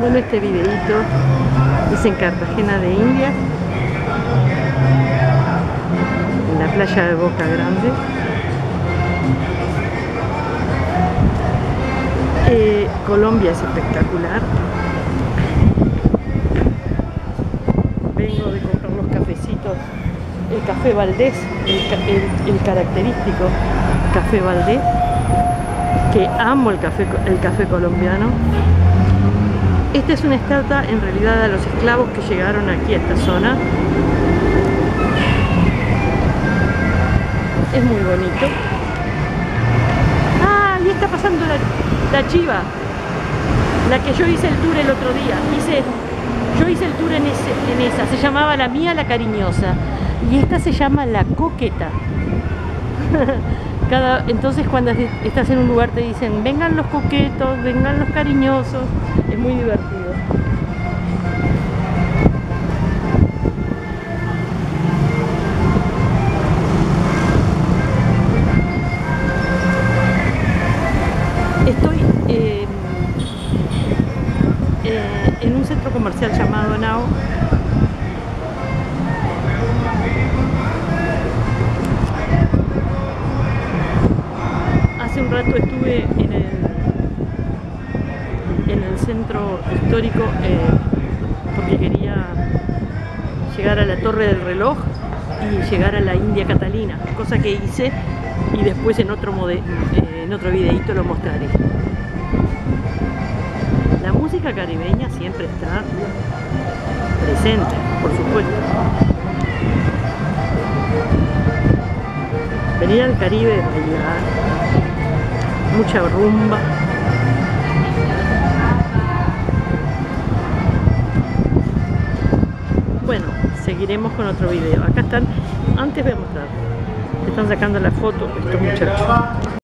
Bueno, este videito es en Cartagena de India, en la playa de Boca Grande. Eh, Colombia es espectacular. Vengo de comprar los cafecitos, el café Valdés, el, ca- el- el característico café Valdés, que amo el café, el café colombiano. Esta es una estatua en realidad a los esclavos que llegaron aquí a esta zona. Es muy bonito. Ah, y está pasando la, chiva. La que yo hice el tour el otro día. Hice, yo hice el tour en esa. Se llamaba La Mía la Cariñosa. Y esta se llama La Coqueta. Entonces cuando es- estás en un lugar te dicen, vengan los coquetos, vengan los cariñosos. Es muy divertido. Estoy eh, eh, en un centro comercial llamado Now. Rato estuve en el, en el centro histórico eh, porque quería llegar a la Torre del Reloj y llegar a la India Catalina, cosa que hice y después en otro, mode- eh, en otro videito lo mostraré. La música caribeña siempre está presente, por supuesto. Venir al Caribe bailar, mucha rumba. Bueno, seguiremos con otro video. Acá están, antes voy a mostrar, están sacando la foto estos muchachos.